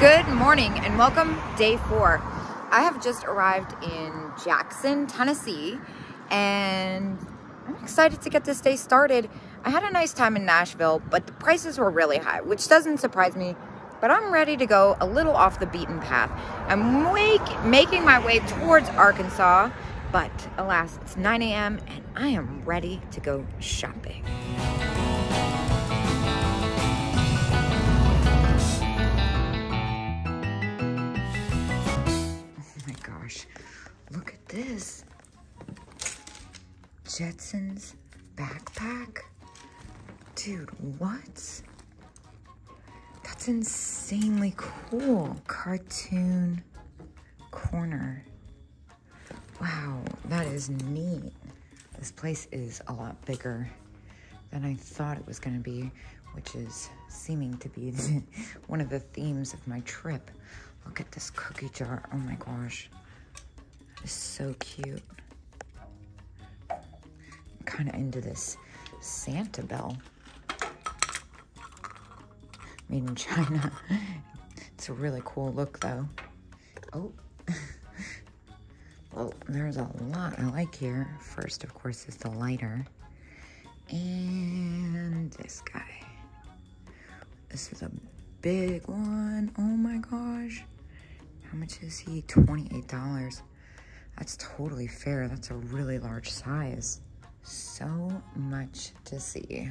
Good morning and welcome day four. I have just arrived in Jackson, Tennessee, and I'm excited to get this day started. I had a nice time in Nashville, but the prices were really high, which doesn't surprise me, but I'm ready to go a little off the beaten path. I'm make, making my way towards Arkansas, but alas, it's 9 a.m. and I am ready to go shopping. This. Jetsons backpack. Dude, what? That's insanely cool. Cartoon corner. Wow, that is neat. This place is a lot bigger than I thought it was going to be, which is seeming to be one of the themes of my trip. Look at this cookie jar. Oh my gosh is so cute. Kind of into this Santa bell. Made in China. it's a really cool look though. Oh. well, there's a lot I like here. First, of course, is the lighter. And this guy. This is a big one. Oh my gosh. How much is he? $28. That's totally fair. That's a really large size. So much to see.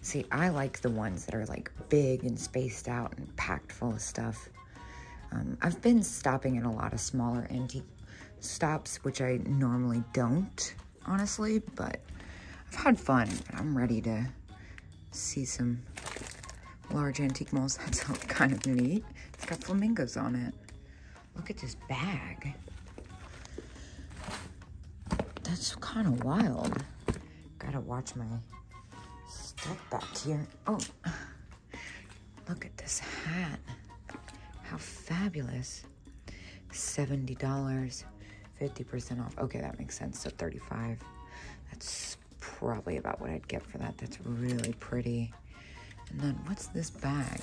See, I like the ones that are like big and spaced out and packed full of stuff. Um, I've been stopping at a lot of smaller antique stops, which I normally don't, honestly, but I've had fun. I'm ready to see some large antique malls. That's kind of neat. It's got flamingos on it. Look at this bag. That's kind of wild. Gotta watch my step back here. Oh, look at this hat. How fabulous. $70, 50% off. Okay, that makes sense. So 35 That's probably about what I'd get for that. That's really pretty. And then what's this bag?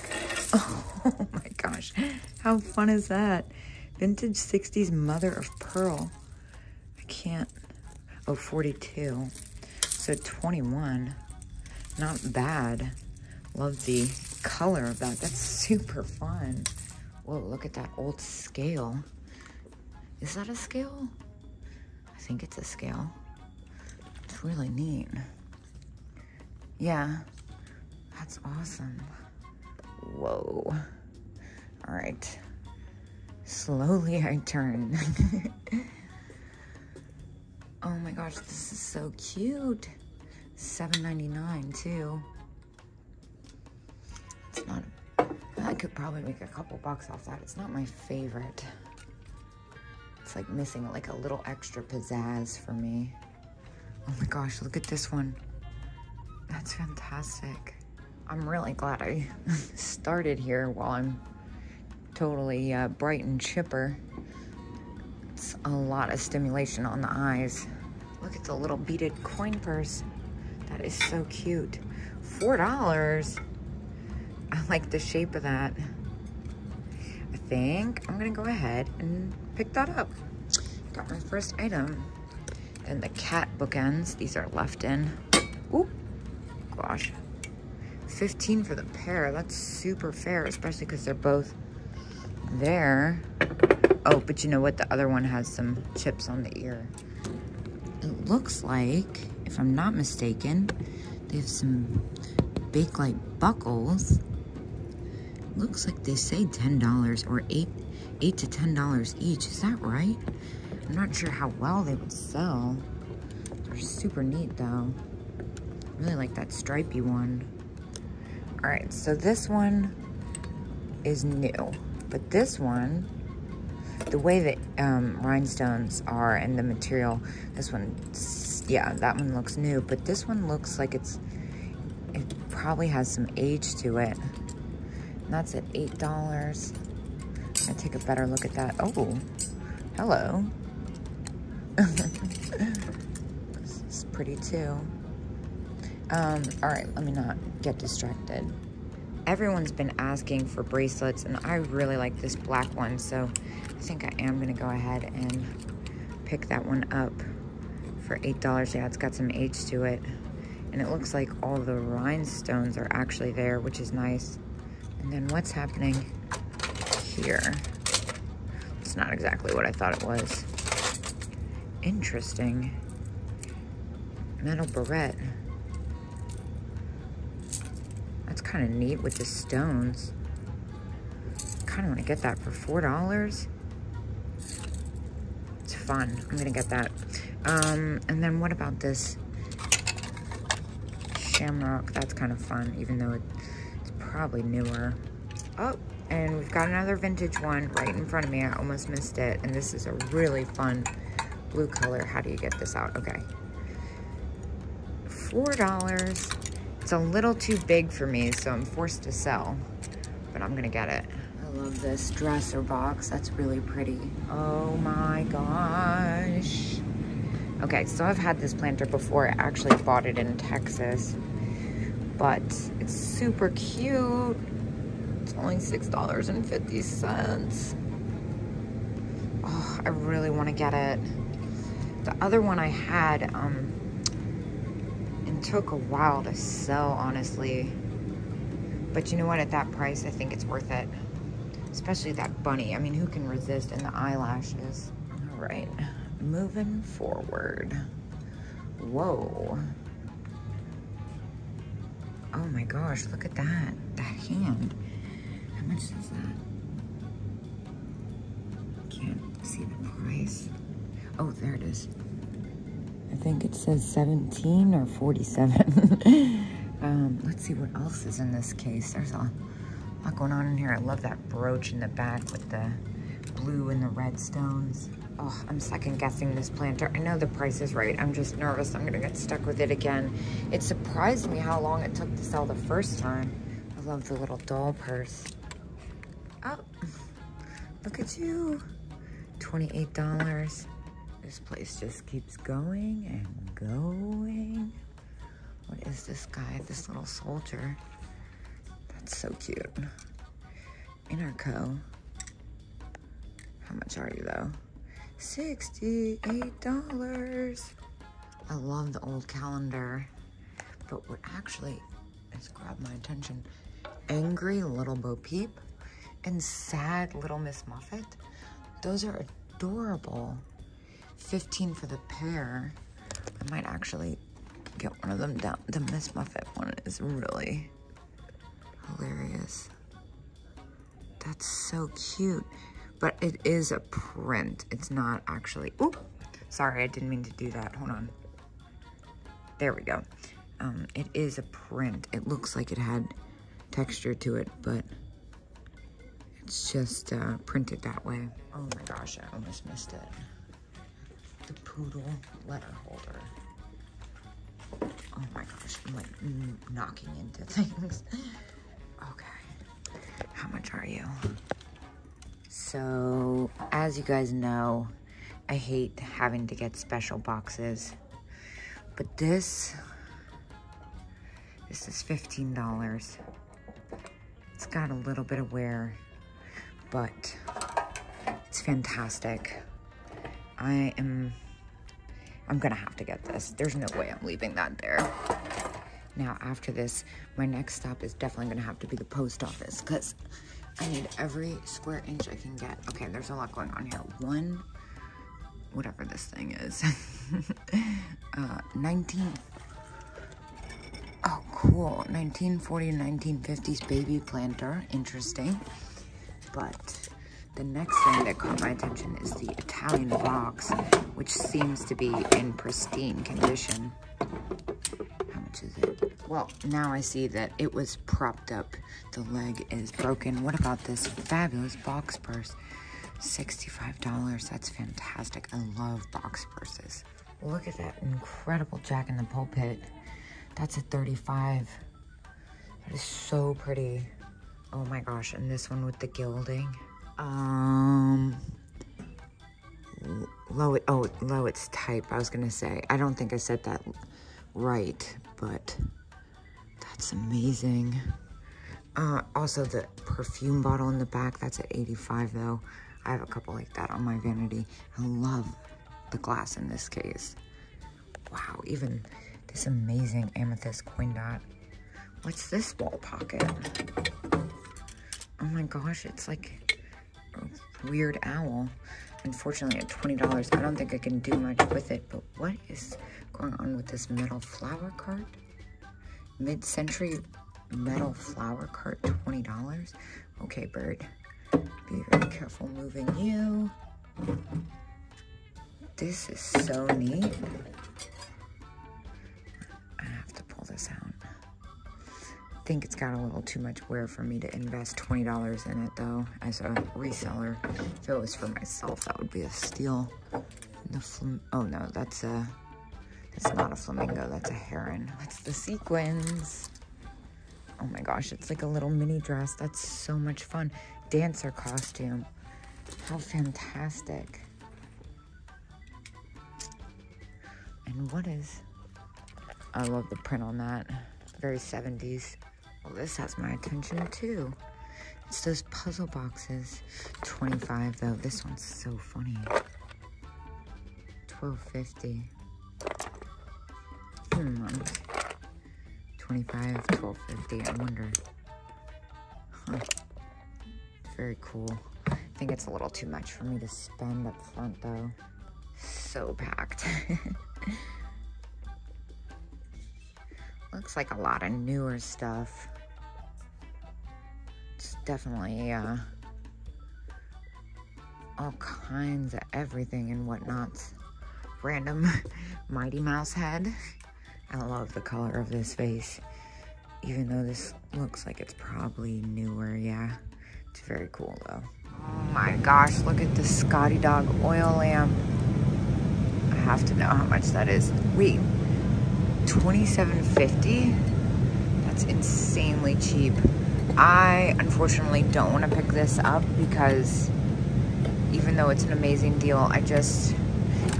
Oh my gosh. How fun is that? Vintage 60s mother of pearl. I can't Oh, 42. So 21. Not bad. Love the color of that. That's super fun. Whoa, look at that old scale. Is that a scale? I think it's a scale. It's really neat. Yeah, that's awesome. Whoa. All right. Slowly I turn. Gosh, this is so cute. $7.99 too. It's not, I could probably make a couple bucks off that. It's not my favorite. It's like missing like a little extra pizzazz for me. Oh my gosh, look at this one. That's fantastic. I'm really glad I started here while I'm totally uh, bright and chipper. It's a lot of stimulation on the eyes. Look at the little beaded coin purse. That is so cute. Four dollars. I like the shape of that. I think I'm gonna go ahead and pick that up. Got my first item. Then the cat bookends. These are left in. Oop, gosh. 15 for the pair. That's super fair, especially because they're both there. Oh, but you know what? The other one has some chips on the ear. It looks like, if I'm not mistaken, they have some Bakelite buckles. Looks like they say $10 or 8 8 to $10 each. Is that right? I'm not sure how well they would sell. They're super neat though. I Really like that stripy one. All right, so this one is new, but this one the way that um, rhinestones are and the material, this one, yeah, that one looks new, but this one looks like it's, it probably has some age to it. And that's at $8. I take a better look at that. Oh, hello. this is pretty too. Um, all right, let me not get distracted. everyone's been asking for bracelets and I really like this black one. So I think I am gonna go ahead and pick that one up for $8. Yeah, it's got some age to it. And it looks like all the rhinestones are actually there, which is nice. And then what's happening here? It's not exactly what I thought it was. Interesting. Metal barrette. That's kind of neat with the stones. kind of want to get that for $4. Fun. I'm to get that. Um, and then what about this shamrock? That's kind of fun, even though it's probably newer. Oh, and we've got another vintage one right in front of me. I almost missed it. And this is a really fun blue color. How do you get this out? Okay. $4. It's a little too big for me, so I'm forced to sell. But I'm gonna get it. I love this dresser box. That's really pretty. Oh my gosh. Okay, so I've had this planter before. I actually bought it in Texas. But it's super cute. It's only $6.50. Oh, I really want to get it. The other one I had, um, it took a while to sell, honestly. But you know what? At that price, I think it's worth it. Especially that bunny. I mean, who can resist? And the eyelashes. All right, moving forward. Whoa. Oh my gosh, look at that. That hand. How much is that? Can't see the price. Oh, there it is. I think it says 17 or 47. um, let's see what else is in this case. There's a lot going on in here. I love that brooch in the back with the blue and the red stones. Oh, I'm second guessing this planter. I know the price is right. I'm just nervous I'm gonna get stuck with it again. It surprised me how long it took to sell the first time. I love the little doll purse. Oh, look at you. $28. This place just keeps going and going. What is this guy? This little soldier. That's so cute. Interco. How much are you though? $68. I love the old calendar. But what actually has grabbed my attention, Angry Little Bo Peep and Sad Little Miss Muffet. Those are adorable. 15 for the pair. I might actually get one of them down. The Miss Muffet one is really hilarious. That's so cute. But it is a print. It's not actually, oh, sorry, I didn't mean to do that. Hold on. There we go. Um, it is a print. It looks like it had texture to it, but it's just uh, printed that way. Oh my gosh, I almost missed it. The poodle letter holder. Oh my gosh, I'm like knocking into things. Okay, how much are you? So, as you guys know, I hate having to get special boxes. But this, this is $15. It's got a little bit of wear, but it's fantastic. I am, I'm gonna have to get this. There's no way I'm leaving that there. Now, after this, my next stop is definitely gonna have to be the post office because I need every square inch I can get. Okay, there's a lot going on here. One, whatever this thing is, uh, 19, oh, cool, 1940 1950s baby planter, interesting. But the next thing that caught my attention is the Italian box, which seems to be in pristine condition. How much is it? Well, now I see that it was propped up. The leg is broken. What about this fabulous box purse? $65. That's fantastic. I love box purses. Look at that incredible Jack in the Pulpit. That's a 35. That is so pretty. Oh my gosh, and this one with the gilding. Um, low, oh, Lowett's type, I was gonna say. I don't think I said that right, but that's amazing. Uh, also the perfume bottle in the back, that's at 85 though. I have a couple like that on my vanity. I love the glass in this case. Wow, even this amazing amethyst coin dot. What's this wall pocket? Oh my gosh, it's like weird owl. Unfortunately, at $20, I don't think I can do much with it, but what is going on with this metal flower cart? Mid-century metal flower cart, $20? Okay, bird. Be very careful moving you. This is so neat. Think it's got a little too much wear for me to invest $20 in it though, as a reseller. If it was for myself, that would be a steal. The oh no, that's a, that's not a flamingo, that's a heron. What's the sequins? Oh my gosh, it's like a little mini dress. That's so much fun. Dancer costume. How fantastic. And what is... I love the print on that. Very 70s. Well, this has my attention too. It's those puzzle boxes. 25 though. This one's so funny. 12.50. Hmm. 25, 12.50. I wonder. Huh. Very cool. I think it's a little too much for me to spend up front though. So packed. Looks like a lot of newer stuff. It's definitely uh, all kinds of everything and whatnots. Random Mighty Mouse head. I love the color of this vase. Even though this looks like it's probably newer, yeah. It's very cool though. Oh my gosh, look at the Scotty Dog oil lamp. I have to know how much that is. Wait, 27.50? That's insanely cheap. I unfortunately don't want to pick this up because even though it's an amazing deal, I just,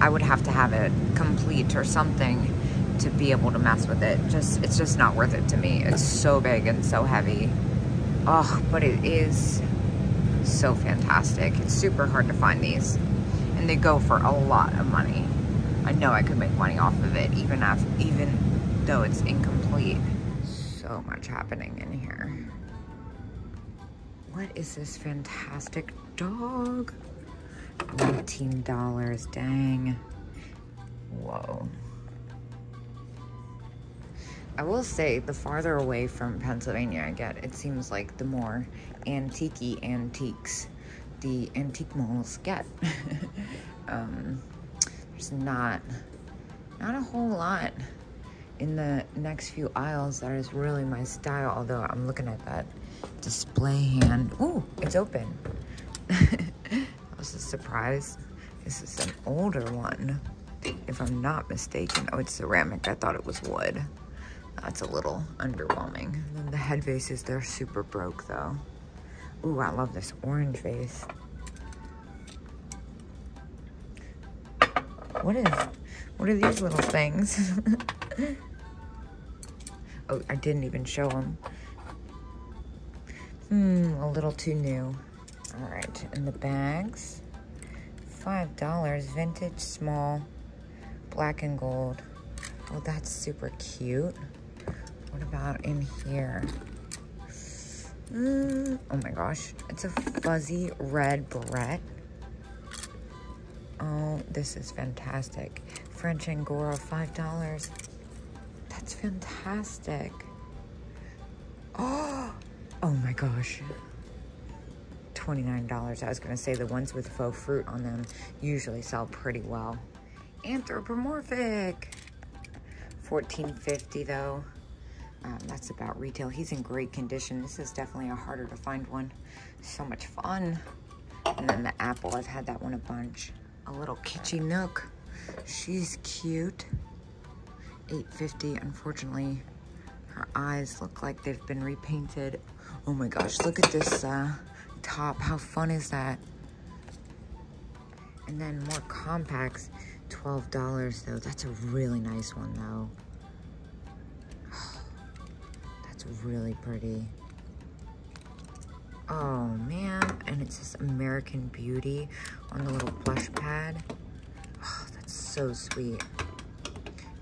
I would have to have it complete or something to be able to mess with it. Just, it's just not worth it to me. It's so big and so heavy. Oh, but it is so fantastic. It's super hard to find these. And they go for a lot of money. I know I could make money off of it even after, even though it's incomplete. So much happening in here. What is this fantastic dog? $19, dang. Whoa. I will say, the farther away from Pennsylvania I get, it seems like the more antique antiques the antique malls get. um, there's not, not a whole lot in the next few aisles that is really my style, although I'm looking at that display hand. Ooh, it's open. I was a surprise. This is an older one, if I'm not mistaken. Oh, it's ceramic. I thought it was wood. That's a little underwhelming. And then the head vases, they're super broke though. Ooh, I love this orange vase. What is, what are these little things? oh, I didn't even show them. Hmm, a little too new. All right, and the bags, $5, vintage, small, black and gold. Oh, that's super cute. What about in here? Mm, oh my gosh, it's a fuzzy red barrette. Oh, this is fantastic. French Angora, $5. That's fantastic. Oh, oh my gosh. $29. I was going to say the ones with faux fruit on them usually sell pretty well. Anthropomorphic. $14.50 though. Um, that's about retail. He's in great condition. This is definitely a harder to find one. So much fun. And then the apple, I've had that one a bunch. A little kitschy nook. She's cute. 850 Unfortunately, her eyes look like they've been repainted. Oh my gosh, look at this uh, top. How fun is that? And then more compacts. $12 though. That's a really nice one though. That's really pretty. Oh man, and it's this American Beauty on the little plush pad. Oh, that's so sweet.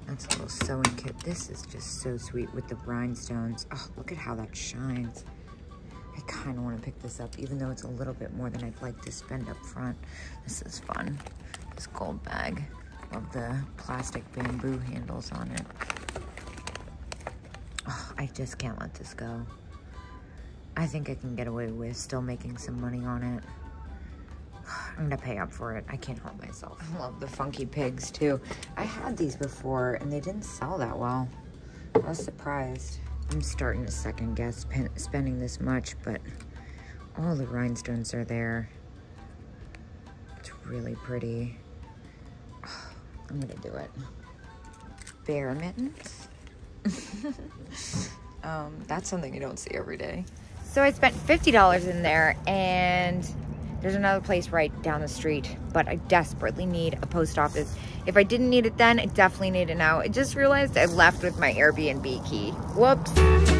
That's a little sewing kit. This is just so sweet with the rhinestones. Oh, look at how that shines. I kind of want to pick this up, even though it's a little bit more than I'd like to spend up front. This is fun. This gold bag. Love the plastic bamboo handles on it. Oh, I just can't let this go. I think I can get away with still making some money on it. I'm gonna pay up for it. I can't help myself. I love the funky pigs too. I had these before and they didn't sell that well. I was surprised. I'm starting to second guess spending this much, but all the rhinestones are there. It's really pretty. I'm gonna do it. Bear mittens. um, that's something you don't see every day. So I spent $50 in there and there's another place right down the street, but I desperately need a post office. If I didn't need it then, I definitely need it now. I just realized I left with my Airbnb key. Whoops.